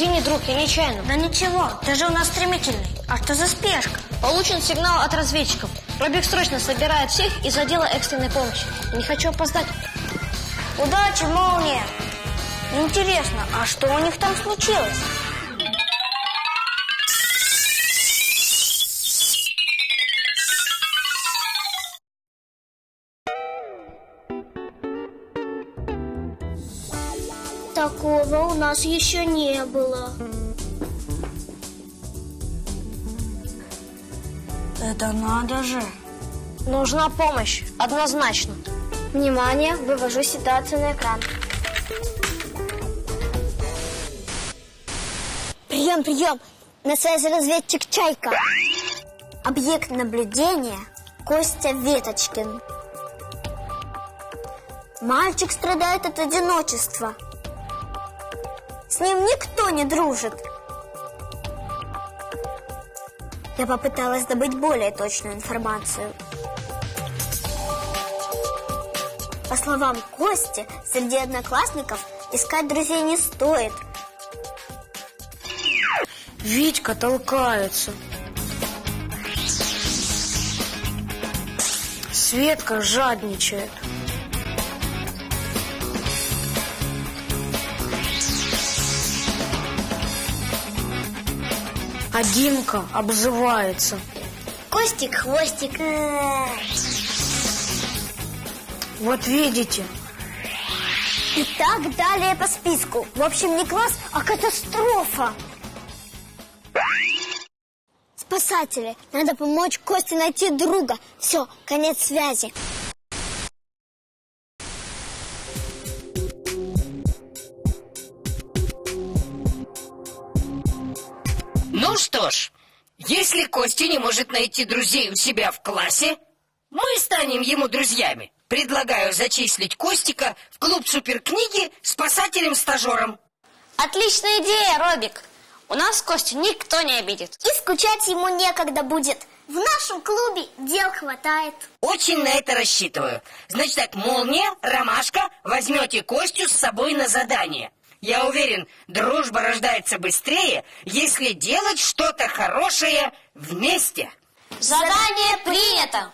извини, друг, я нечаянно. Да ничего, ты же у нас стремительный. А что за спешка? Получен сигнал от разведчиков. Робик срочно собирает всех из отдела экстренной помощи. Не хочу опоздать. Удачи, молния! Интересно, а что у них там случилось? Такого у нас еще не было. Это надо же. Нужна помощь, однозначно. Внимание, вывожу ситуацию на экран. Прием, прием. На связи разведчик Чайка. Объект наблюдения Костя Веточкин. Мальчик страдает от одиночества. С ним никто не дружит. Я попыталась добыть более точную информацию. По словам Кости, среди одноклассников искать друзей не стоит. Витька толкается. Светка жадничает. А Димка обзывается. Костик, хвостик. Вот видите, И так далее по списку. В общем, не класс, а катастрофа. Спасатели, надо помочь Косте найти друга. Все, конец связи. Что ж, если Костя не может найти друзей у себя в классе, мы станем ему друзьями. Предлагаю зачислить Костика в клуб суперкниги спасателем-стажером. Отличная идея, Робик. У нас Костю никто не обидит. И скучать ему некогда будет. В нашем клубе дел хватает. Очень на это рассчитываю. Значит так, Молния, Ромашка, возьмете Костю с собой на задание. Я уверен, дружба рождается быстрее, если делать что-то хорошее вместе. Задание принято.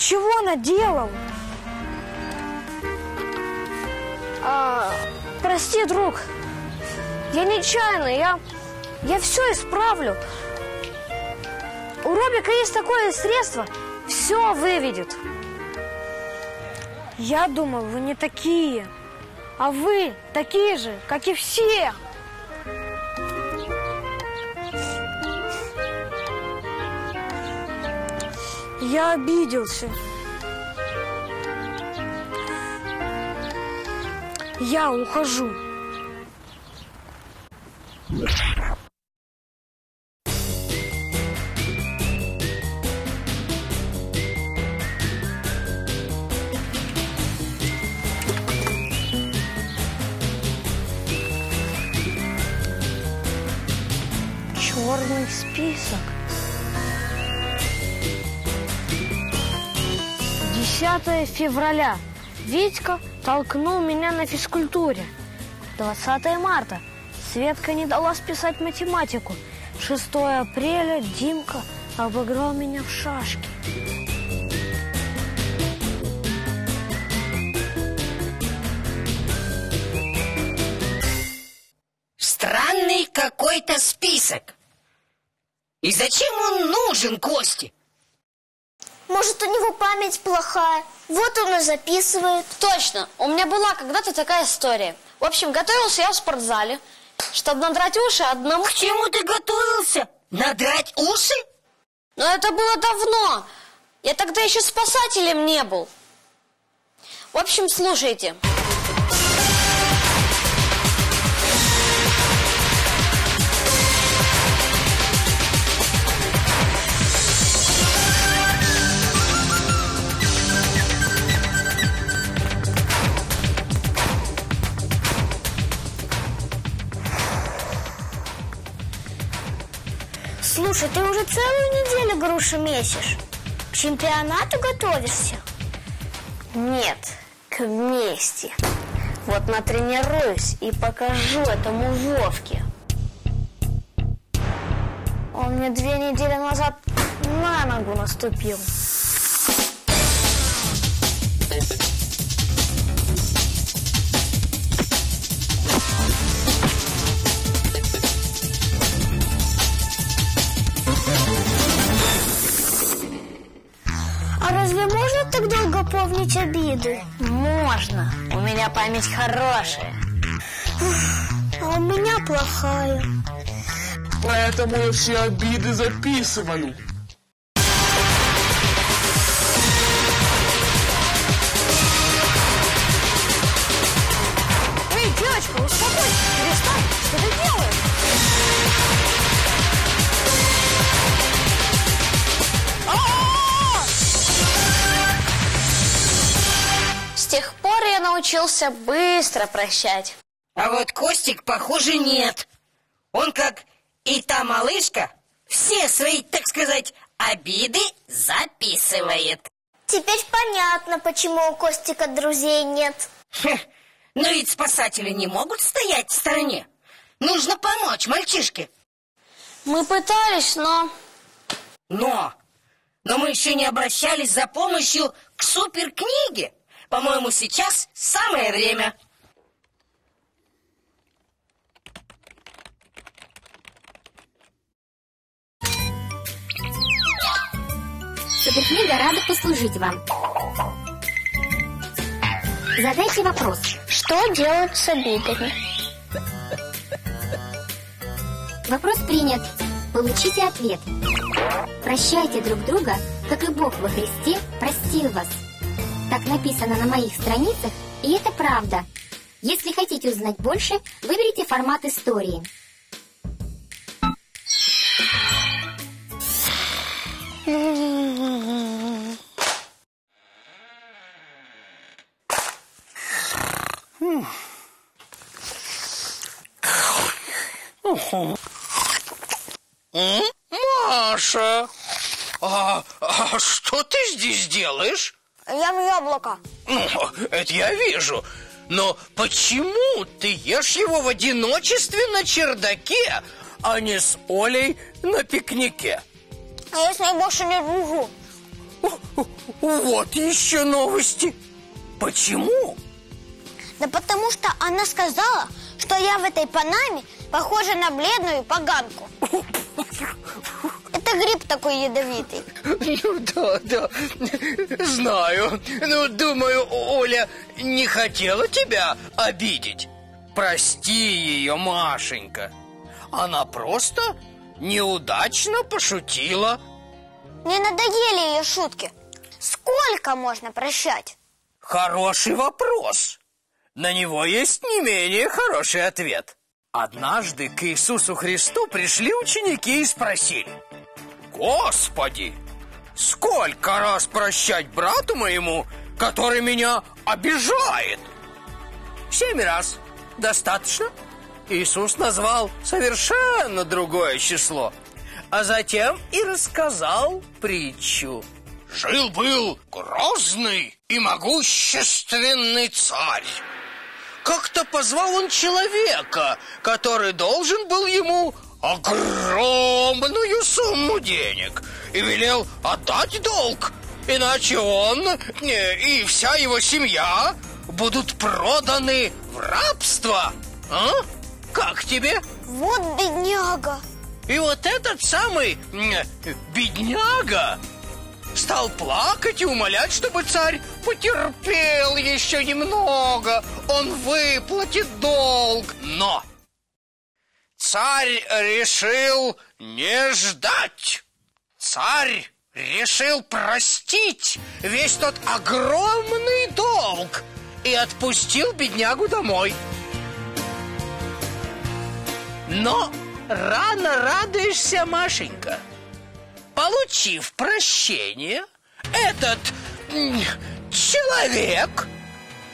Чего наделал? А, прости, друг. Я нечаянно, я, я все исправлю. У Робика есть такое средство, все выведет. Я думал, вы не такие. А вы такие же, как и все. Я обиделся. Я ухожу. Черный февраля. Витька толкнул меня на физкультуре. 20 марта. Светка не дала списать математику. 6 апреля Димка обыграл меня в шашки. Странный какой-то список. И зачем он нужен Косте? Может, у него память плохая. Вот он и записывает. Точно, у меня была когда-то такая история. В общем, готовился я в спортзале, чтобы надрать уши одному. К чему ты готовился? Надрать уши? Но это было давно. Я тогда еще спасателем не был. В общем, слушайте. Слушай, ты уже целую неделю груши месишь. К чемпионату готовишься? Нет, к мести. Вот натренируюсь и покажу этому Вовке. Он мне две недели назад на ногу наступил. А разве можно так долго помнить обиды? Можно. У меня память хорошая. А у меня плохая. Поэтому я все обиды записываю. Эй, девочка, успокойся, перестань, что ты делаешь? Пор я научился быстро прощать. А вот Костик, похоже, нет. Он как и та малышка, все свои, так сказать, обиды записывает. Теперь понятно, почему у Костика друзей нет. Хе, но ведь спасатели не могут стоять в стороне. Нужно помочь мальчишке. Мы пытались, но... Но, но мы еще не обращались за помощью к суперкниге. По-моему, сейчас самое время. Суперкнига рада послужить вам. Задайте вопрос. Что делать с обидами? Вопрос принят. Получите ответ. Прощайте друг друга, как и Бог во Христе простил вас. Так написано на моих страницах, и это правда. Если хотите узнать больше, выберите формат истории. Маша, а, а что ты здесь делаешь? Ям яблоко. Ну, это я вижу. Но почему ты ешь его в одиночестве на чердаке, а не с Олей на пикнике? А я с ней больше не дружу. Вот еще новости. Почему? Да потому что она сказала, что я в этой панаме похожа на бледную поганку. Это гриб такой ядовитый. Ну да, да, знаю. Ну, думаю, Оля не хотела тебя обидеть. Прости ее, Машенька. Она просто неудачно пошутила. Мне надоели ее шутки. Сколько можно прощать? Хороший вопрос. На него есть не менее хороший ответ. Однажды к Иисусу Христу пришли ученики и спросили. Господи, сколько раз прощать брату моему, который меня обижает? Семь раз. Достаточно? Иисус назвал совершенно другое число, а затем и рассказал притчу. Жил-был грозный и могущественный царь. Как-то позвал он человека, который должен был ему огромную сумму денег и велел отдать долг, иначе он не, и вся его семья будут проданы в рабство. А? Как тебе? Вот бедняга. И вот этот самый бедняга стал плакать и умолять, чтобы царь потерпел еще немного. Он выплатит долг. Но царь решил не ждать. Царь решил простить весь тот огромный долг и отпустил беднягу домой. Но рано радуешься, Машенька. Получив прощение, этот человек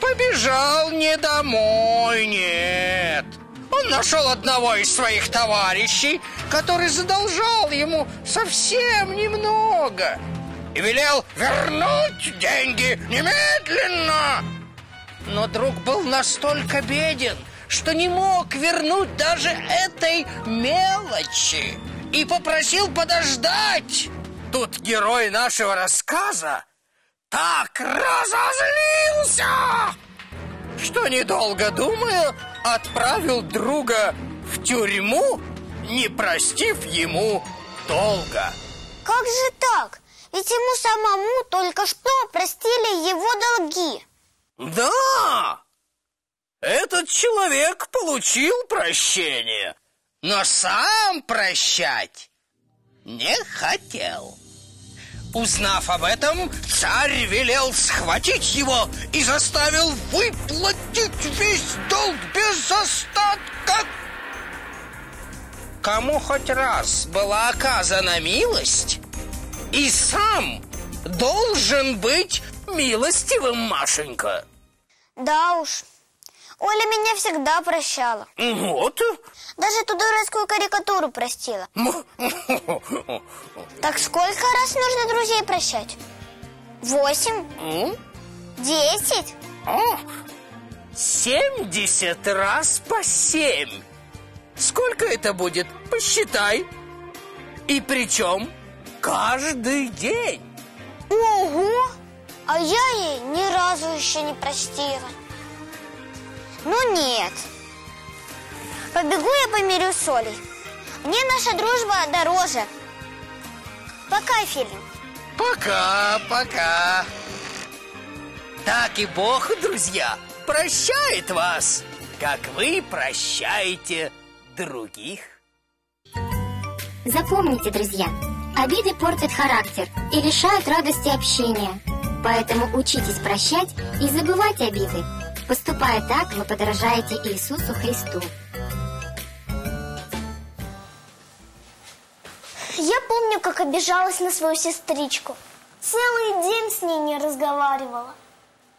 побежал не домой, нет. Нашел одного из своих товарищей, который задолжал ему совсем немного и велел вернуть деньги немедленно. Но друг был настолько беден, что не мог вернуть даже этой мелочи и попросил подождать. Тут герой нашего рассказа так разозлился, что, недолго думая, отправил друга в тюрьму, не простив ему долга. Как же так? Ведь ему самому только что простили его долги. Да! Этот человек получил прощение, но сам прощать не хотел. Узнав об этом, царь велел схватить его и заставил выплатить весь долг без остатка. Кому хоть раз была оказана милость, и сам должен быть милостивым, Машенька. Да уж, Оля меня всегда прощала. Вот. Даже эту дурацкую карикатуру простила. Так сколько раз нужно друзей прощать? Восемь? Десять? Семьдесят раз по семь. Сколько это будет? Посчитай. И причем каждый день. Ого! А я ей ни разу еще не простила. Ну нет. Побегу я помирюсь с Олей. Мне наша дружба дороже. Пока, Филин. Пока, пока. Так и Бог, друзья, прощает вас, как вы прощаете других. Запомните, друзья, обиды портят характер и лишают радости общения. Поэтому учитесь прощать и забывать обиды. Поступая так, вы подражаете Иисусу Христу. Я помню, как обижалась на свою сестричку. Целый день с ней не разговаривала.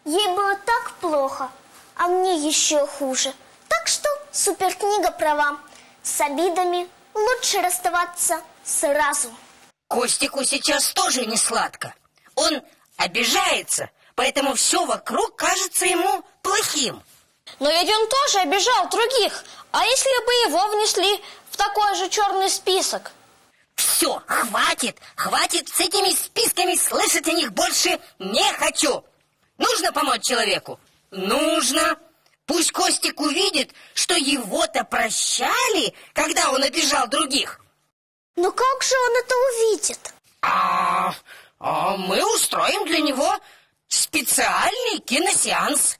Ей было так плохо, а мне еще хуже. Так что суперкнига права. С обидами лучше расставаться сразу. Костику сейчас тоже не сладко. Он обижается, поэтому все вокруг кажется ему плохим. Но ведь он тоже обижал других. А если бы его внесли в такой же черный список? Все, хватит, хватит с этими списками, слышать о них больше не хочу. Нужно помочь человеку? Нужно. Пусть Костик увидит, что его-то прощали, когда он обижал других. Но как же он это увидит? А, а мы устроим для него специальный киносеанс.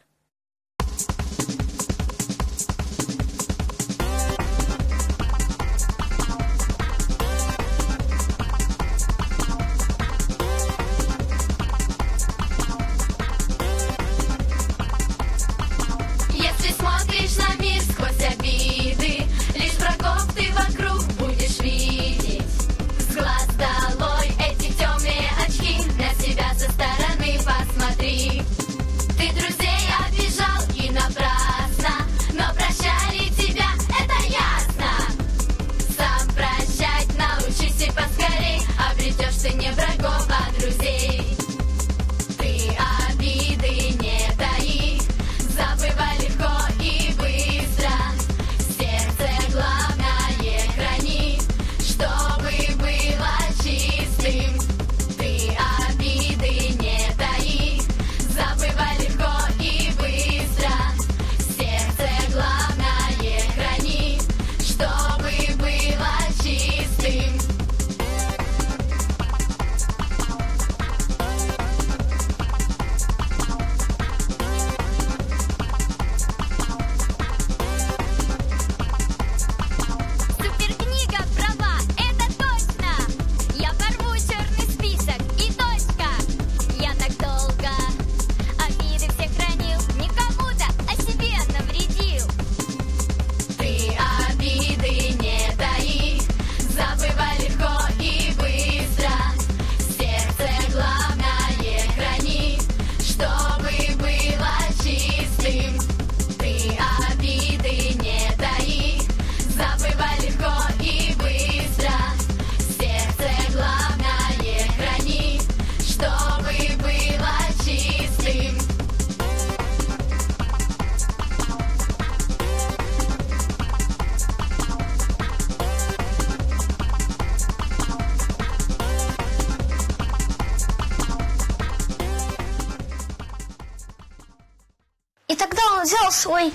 Тогда он взял свой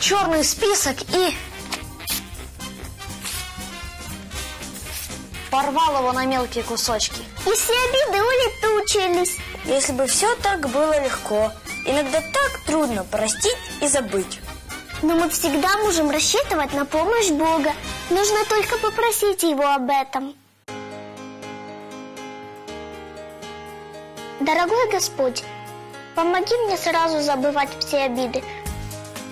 черный список и порвал его на мелкие кусочки. И все обиды улетучились. Если бы все так было легко. Иногда так трудно простить и забыть. Но мы всегда можем рассчитывать на помощь Бога. Нужно только попросить Его об этом. Дорогой Господь, помоги мне сразу забывать все обиды.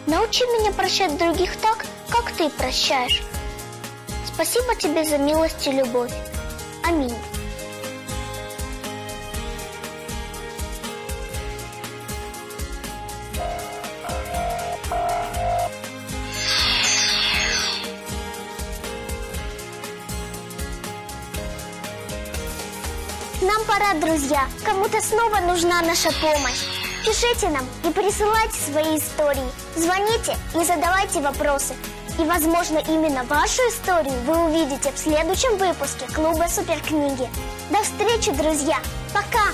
Научи меня прощать других так, как Ты прощаешь. Спасибо Тебе за милость и любовь. Аминь. Нам пора, друзья. Кому-то снова нужна наша помощь. Пишите нам и присылайте свои истории. Звоните и задавайте вопросы. И, возможно, именно вашу историю вы увидите в следующем выпуске Клуба Суперкниги. До встречи, друзья! Пока!